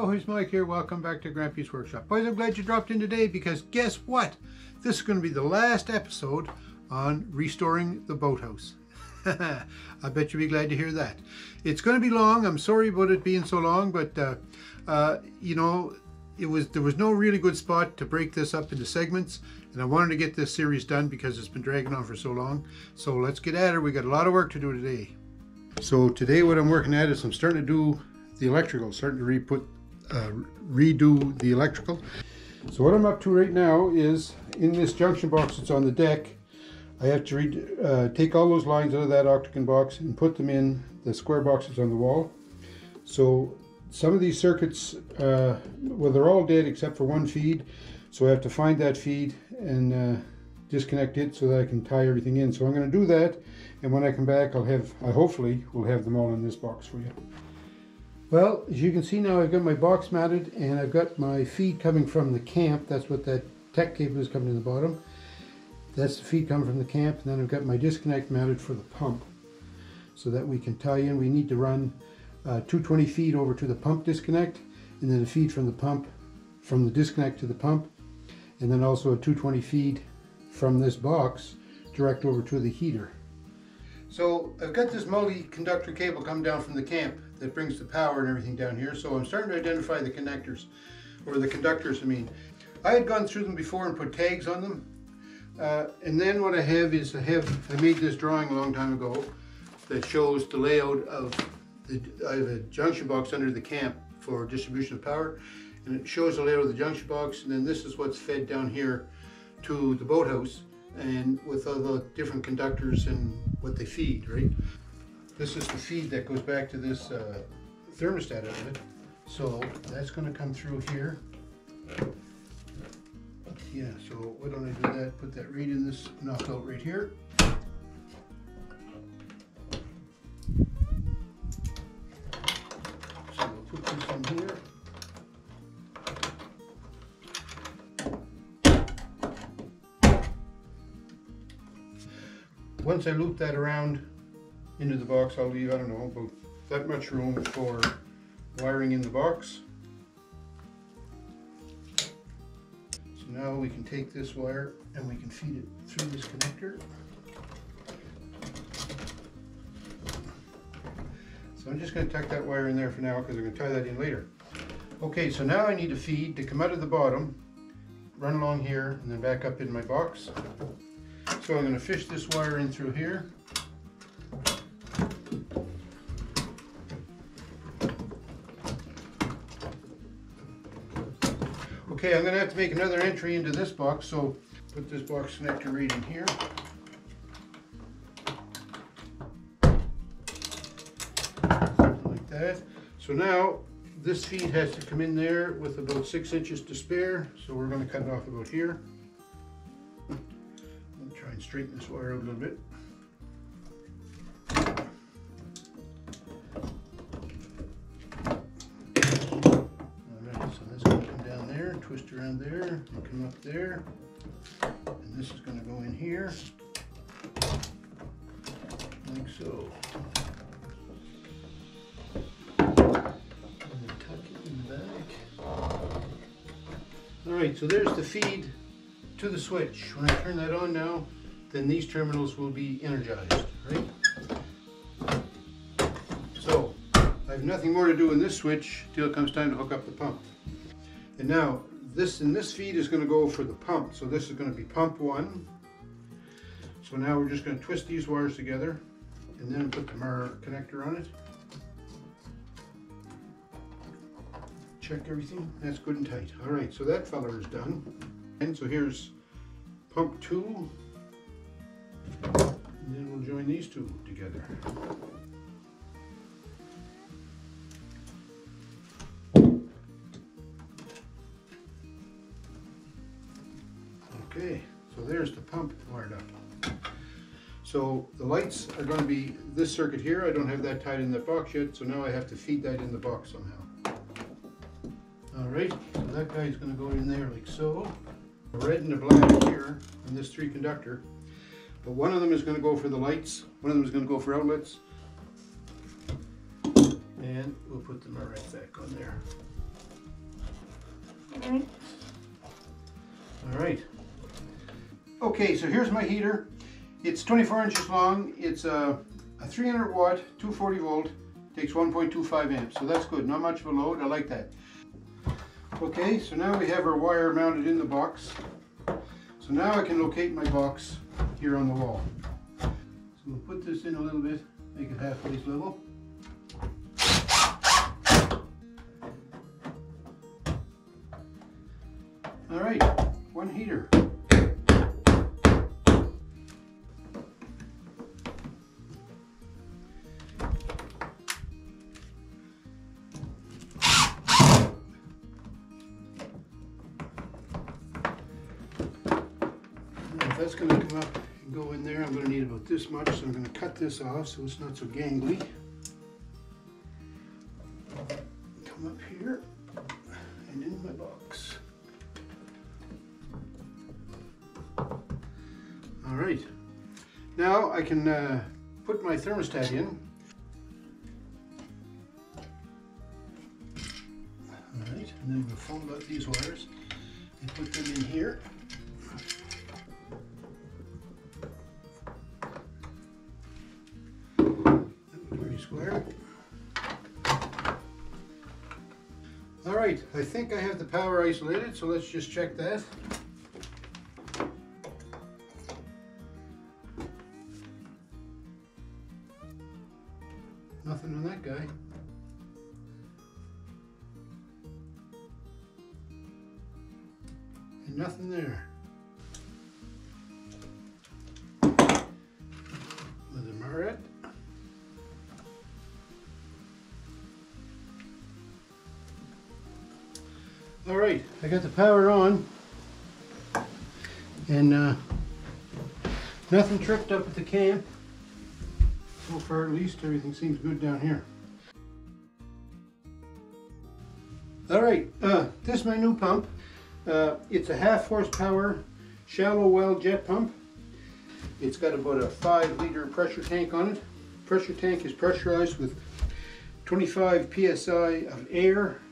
Boys Mike here. Welcome back to Grampy's Workshop. Boys, I'm glad you dropped in today because guess what? This is going to be the last episode on restoring the boathouse. I bet you'll be glad to hear that. It's going to be long. I'm sorry about it being so long, but uh, uh, you know, it was there was no really good spot to break this up into segments, and I wanted to get this series done because it's been dragging on for so long. So let's get at it. We got a lot of work to do today. So today, what I'm working at is I'm starting to do the electrical, starting to re-put, uh, redo the electrical. So what I'm up to right now is in this junction box that's on the deck, I have to uh, take all those lines out of that octagon box and put them in the square boxes on the wall. So some of these circuits, uh, well, they're all dead except for one feed. So I have to find that feed and uh, disconnect it so that I can tie everything in. So I'm going to do that. And when I come back, I'll have, I hopefully will have them all in this box for you. Well, as you can see now, I've got my box mounted and I've got my feed coming from the camp. That's what that teck cable is coming to the bottom. That's the feed coming from the camp. And then I've got my disconnect mounted for the pump so that we can tie in. We need to run uh, 220 feet over to the pump disconnect and then a feed from the pump, from the disconnect to the pump. And then also a 220 feed from this box direct over to the heater. So I've got this multi-conductor cable coming down from the camp that brings the power and everything down here. So I'm starting to identify the connectors, or the conductors, I mean. I had gone through them before and put tags on them. Uh, and then what I have is I have, I made this drawing a long time ago that shows the layout of the, I have a junction box under the camp for distribution of power. And it shows the layout of the junction box. And then this is what's fed down here to the boathouse and with the different conductors and what they feed, right? This is the feed that goes back to this uh, thermostat it. So that's going to come through here. Yeah, so why don't I do that? Put that right in this knockout right here. Once I loop that around into the box, I'll leave, I don't know, about that much room for wiring in the box. So now we can take this wire and we can feed it through this connector. So I'm just going to tuck that wire in there for now because I'm going to tie that in later. Okay, so now I need a feed to come out of the bottom, run along here, and then back up in my box. So I'm going to fish this wire in through here. Okay, I'm going to have to make another entry into this box, so put this box connector right in here. Like that. So now this feed has to come in there with about six inches to spare, so we're going to cut it off about here. And straighten this wire out a little bit. Alright, so that's going to come down there, twist around there, and come up there. And this is going to go in here, like so. And then tuck it in the back. Alright, so there's the feed to the switch. When I turn that on now, then these terminals will be energized, right? So, I have nothing more to do in this switch till it comes time to hook up the pump. And now, this and this feed is going to go for the pump. So this is going to be pump one. So now we're just going to twist these wires together and then put the Marrette connector on it. Check everything. That's good and tight. All right, so that feller is done. And so here's pump two. And then we'll join these two together. Okay, so there's the pump wired up. So the lights are going to be this circuit here. I don't have that tied in the box yet, so now I have to feed that in the box somehow. All right, so that guy's going to go in there like so. Red and the black here on this three conductor. But one of them is going to go for the lights, one of them is going to go for outlets. And we'll put the Marrette back on there. All right. Okay, so here's my heater. It's 24 inches long. It's a, a 300 watt, 240 volt, takes 1.25 amps. So that's good, not much of a load, I like that. Okay, so now we have our wire mounted in the box. So now I can locate my box here on the wall. So we'll put this in a little bit, make it half face level. All right, one heater. That's going to come up and go in there, I'm going to need about this much, so I'm going to cut this off so it's not so gangly. Come up here and in my box. All right. Now I can uh, put my thermostat in. All right, and then to fold out these wires and put them in here. I think I have the power isolated, so let's just check that. All right, I got the power on. And uh, nothing tripped up at the camp. So far at least, everything seems good down here. All right, uh, this is my new pump. Uh, it's a half horsepower shallow well jet pump. It's got about a five liter pressure tank on it. Pressure tank is pressurized with 25 psi of air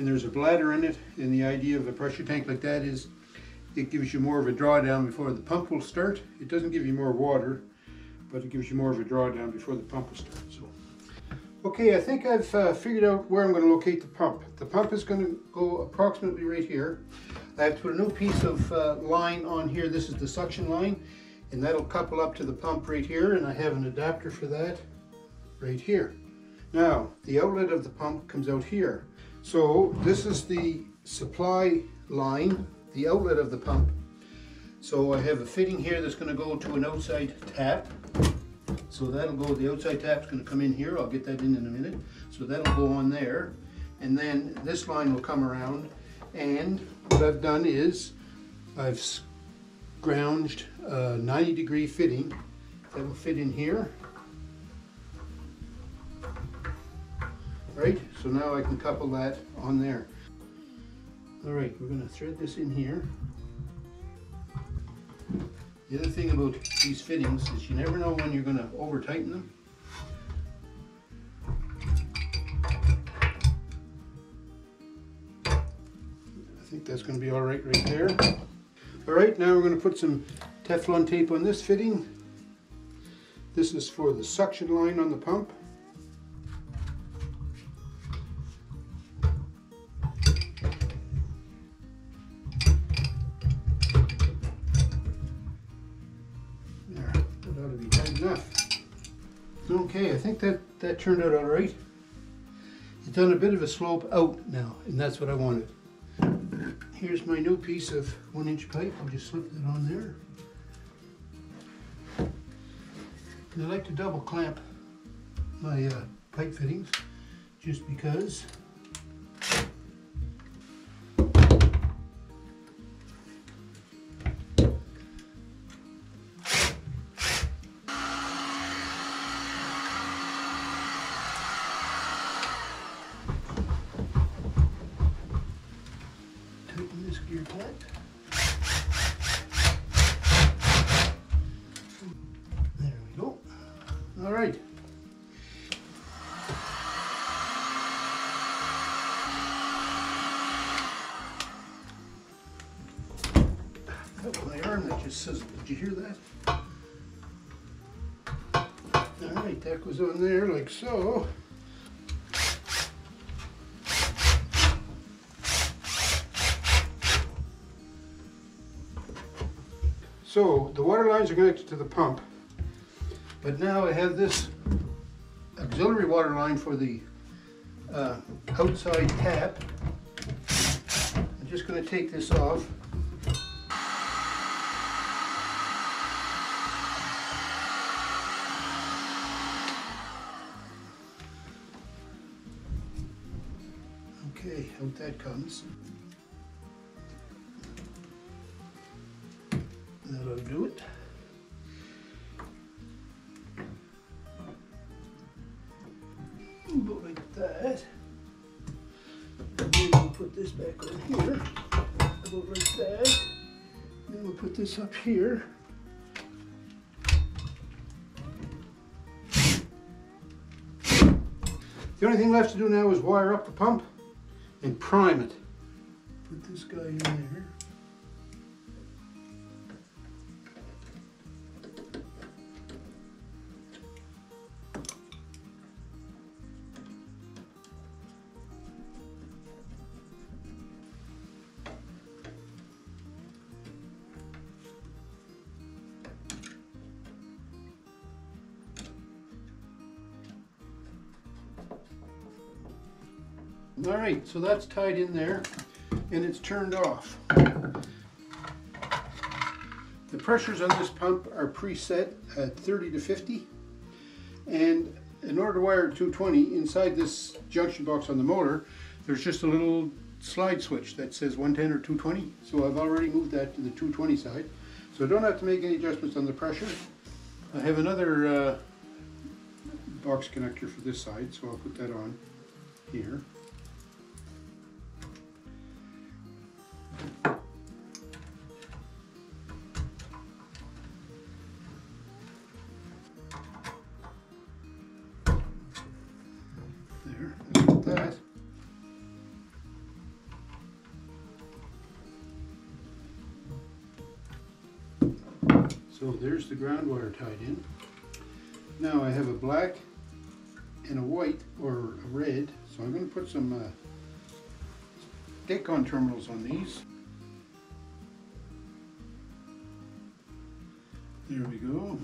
and there's a bladder in it and the idea of a pressure tank like that is it gives you more of a drawdown before the pump will start. It doesn't give you more water, but it gives you more of a drawdown before the pump will start. So, okay, I think I've uh, figured out where I'm going to locate the pump. The pump is going to go approximately right here. I have to put a new piece of uh, line on here. This is the suction line, and that'll couple up to the pump right here, and I have an adapter for that right here. Now, the outlet of the pump comes out here. So this is the supply line, the outlet of the pump. So I have a fitting here that's going to go to an outside tap. So that'll go, the outside tap's going to come in here. I'll get that in in a minute. So that'll go on there. And then this line will come around. And what I've done is I've grounded a 90 degree fitting that will fit in here. Right, so now I can couple that on there. All right, we're going to thread this in here. The other thing about these fittings is you never know when you're going to over tighten them. I think that's going to be all right right there. All right, now we're going to put some Teflon tape on this fitting. This is for the suction line on the pump. To be tight enough. Okay, I think that, that turned out all right. It's on a bit of a slope out now, and that's what I wanted. Here's my new piece of one inch pipe. I'll just slip that on there. And I like to double clamp my uh, pipe fittings just because tighten this gear tight. There we go. All right. That was my arm that just sizzled. Did you hear that? All right, that goes on there like so. So the water lines are connected to the pump, but now I have this auxiliary water line for the uh, outside tap. I'm just going to take this off. Okay, out that comes. Do it. Go like that. And then we'll put this back on here. Go like that. Then we'll put this up here. The only thing left to do now is wire up the pump and prime it. Put this guy in there. Right, so that's tied in there and it's turned off. The pressures on this pump are preset at 30 to 50 and in order to wire 220 inside this junction box on the motor there's just a little slide switch that says 110 or 220 so I've already moved that to the 220 side so I don't have to make any adjustments on the pressure. I have another uh, box connector for this side so I'll put that on here. The ground wire tied in. Now I have a black and a white or a red, so I'm going to put some uh, Dacon terminals on these. There we go.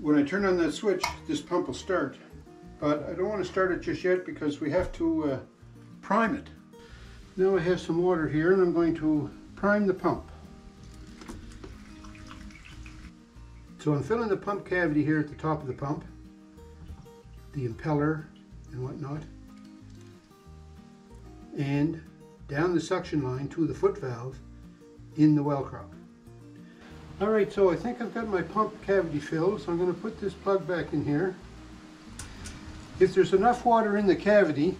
When I turn on that switch, this pump will start, but I don't want to start it just yet because we have to uh, prime it. Now I have some water here and I'm going to prime the pump. So I'm filling the pump cavity here at the top of the pump, the impeller and whatnot, and down the suction line to the foot valve in the well crock. All right, so I think I've got my pump cavity filled, so I'm going to put this plug back in here. If there's enough water in the cavity,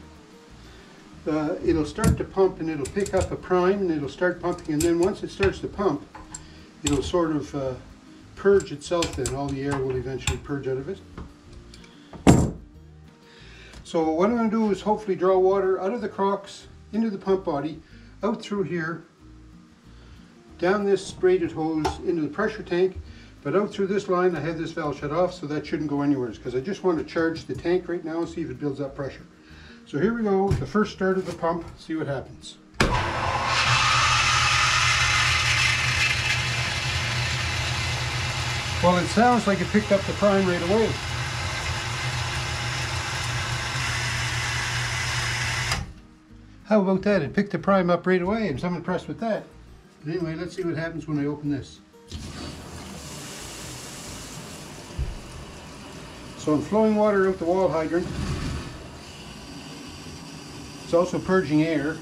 uh, it'll start to pump and it'll pick up a prime and it'll start pumping and then once it starts to pump, it'll sort of uh, purge itself then. All the air will eventually purge out of it. So what I'm going to do is hopefully draw water out of the crocks into the pump body, out through here, down this braided hose into the pressure tank, but out through this line I have this valve shut off so that shouldn't go anywhere because I just want to charge the tank right now and see if it builds up pressure. So here we go, the first start of the pump, see what happens. Well, it sounds like it picked up the prime right away. How about that? It picked the prime up right away and so I'm impressed with that. Anyway, let's see what happens when I open this. So I'm flowing water out the wall hydrant. It's also purging air.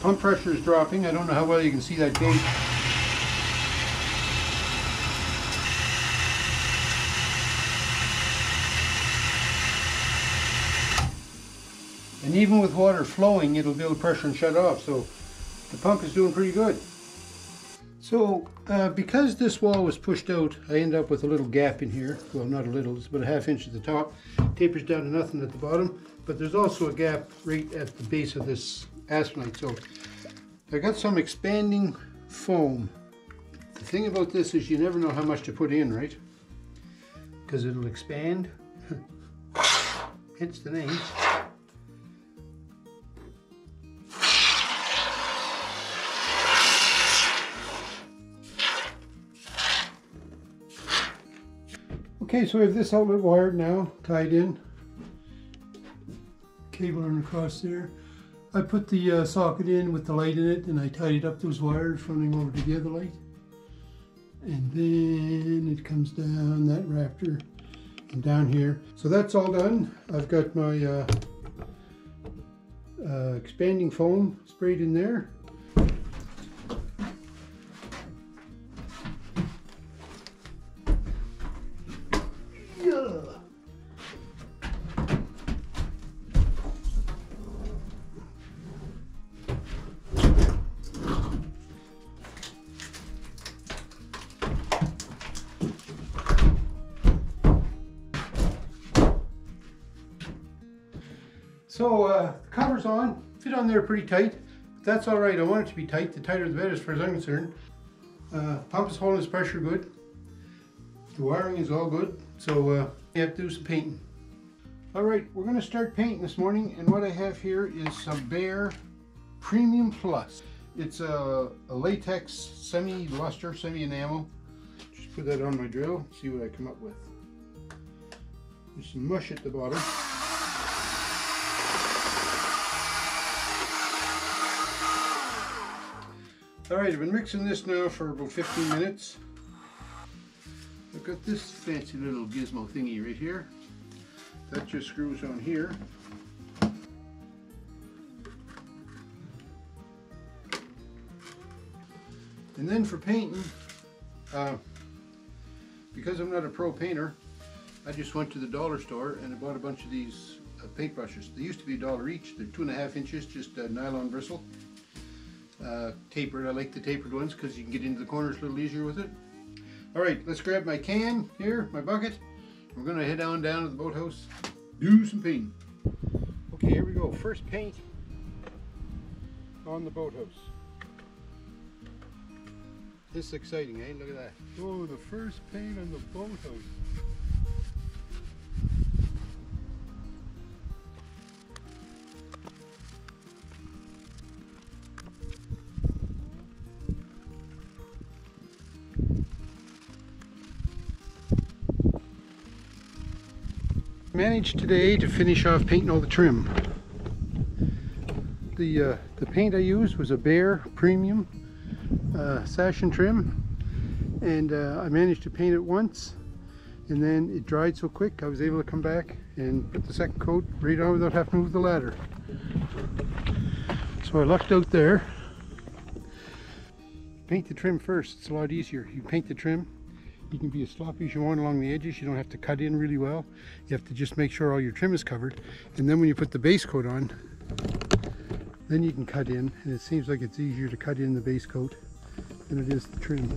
Pump pressure is dropping. I don't know how well you can see that gauge. And even with water flowing, it'll build pressure and shut off. So the pump is doing pretty good. So uh, because this wall was pushed out, I end up with a little gap in here. Well, not a little, it's about a half inch at the top. Tapers down to nothing at the bottom. But there's also a gap right at the base of this asphalt. So I got some expanding foam. The thing about this is you never know how much to put in, right? Because it'll expand. Hence the name. Okay, so we have this outlet wired now tied in. Cable run across there. I put the uh, socket in with the light in it and I tidied up those wires running over to the other light. And then it comes down that rafter and down here. So that's all done. I've got my uh, uh, expanding foam sprayed in there. Pretty tight. But that's all right, I want it to be tight. The tighter the better as far as I'm concerned. Uh, pump is holding its pressure good. The wiring is all good. So uh, we have to do some painting. All right, we're gonna start painting this morning. And what I have here is some Behr Premium Plus. It's a, a latex semi-luster, semi-enamel. Just put that on my drill, see what I come up with. There's some mush at the bottom. All right, I've been mixing this now for about 15 minutes. I've got this fancy little gizmo thingy right here. That just screws on here. And then for painting, uh, because I'm not a pro painter, I just went to the dollar store and I bought a bunch of these uh, paintbrushes. They used to be a dollar each. They're two and a half inches, just nylon bristle uh, tapered. I like the tapered ones because you can get into the corners a little easier with it. All right, let's grab my can here, my bucket. We're gonna head on down to the boathouse, do some painting. Okay, here we go. First paint on the boathouse. This is exciting, eh? Look at that. Oh, the first paint on the boathouse. Managed today to finish off painting all the trim. The, uh, the paint I used was a Behr Premium uh, sash and trim and uh, I managed to paint it once and then it dried so quick I was able to come back and put the second coat right on without having to move the ladder. So I lucked out there. Paint the trim first, it's a lot easier. You paint the trim you can be as sloppy as you want along the edges. You don't have to cut in really well. You have to just make sure all your trim is covered. And then when you put the base coat on, then you can cut in. And it seems like it's easier to cut in the base coat than it is the trim.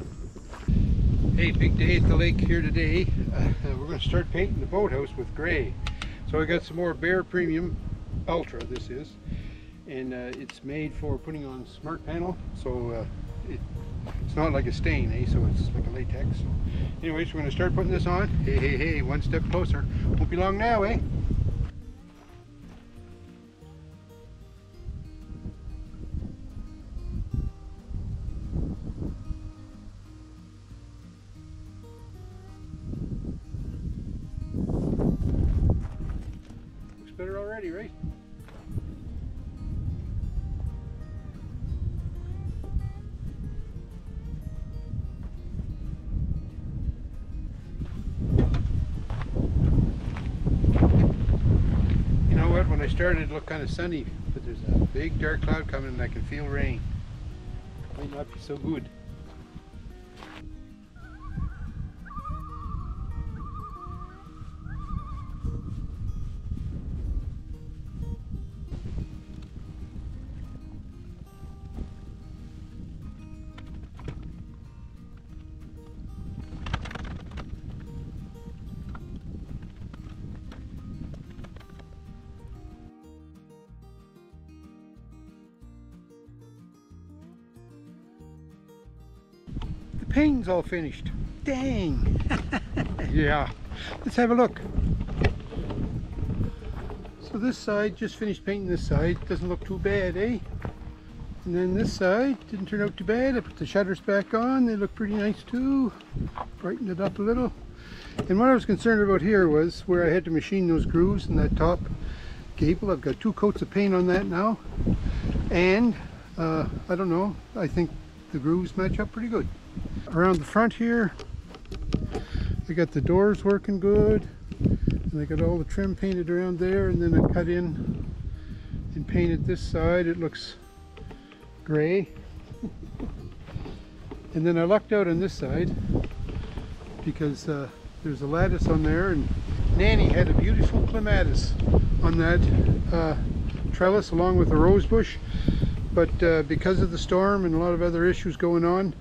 Hey, big day at the lake here today. Uh, we're going to start painting the boathouse with gray. So I got some more Behr Premium Ultra, this is. And uh, it's made for putting on smart panel. So uh, it it's not like a stain, eh? So it's like a latex. Anyways, we're going to start putting this on. Hey, hey, hey, one step closer. Won't be long now, eh? I started it looked kind of sunny, but there's a big dark cloud coming and I can feel rain. Might not be so good. Painting's all finished. Dang. yeah. Let's have a look. So this side, just finished painting this side. Doesn't look too bad, eh? And then this side, didn't turn out too bad. I put the shutters back on. They look pretty nice too. Brightened it up a little. And what I was concerned about here was where I had to machine those grooves in that top gable. I've got two coats of paint on that now. And, uh, I don't know, I think the grooves match up pretty good. Around the front here, I got the doors working good. And I got all the trim painted around there and then I cut in and painted this side. It looks gray. and then I lucked out on this side because uh, there's a lattice on there and Nannie had a beautiful clematis on that uh, trellis along with a rose bush but uh, because of the storm and a lot of other issues going on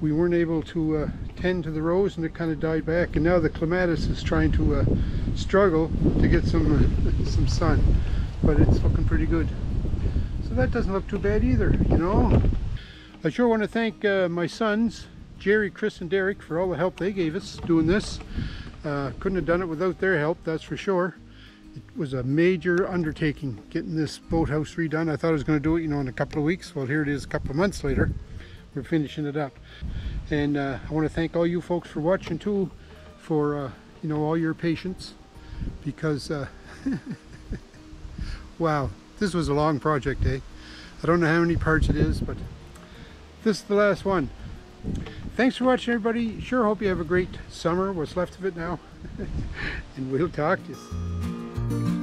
we weren't able to uh, tend to the rose and it kind of died back. And now the clematis is trying to uh, struggle to get some some sun. But it's looking pretty good. So that doesn't look too bad either you know? I sure want to thank uh, my sons Gerry Chris and Derek for all the help they gave us doing this. Uh, couldn't have done it without their help that's for sure. It was a major undertaking getting this boathouse redone. I thought I was going to do it you know in a couple of weeks. Well here it is a couple of months later we're finishing it up. And uh, I want to thank all you folks for watching too for uh, you know all your patience because uh, wow this was a long project eh? I don't know how many parts it is but this is the last one. Thanks for watching everybody. Sure hope you have a great summer what's left of it now. And we'll talk to you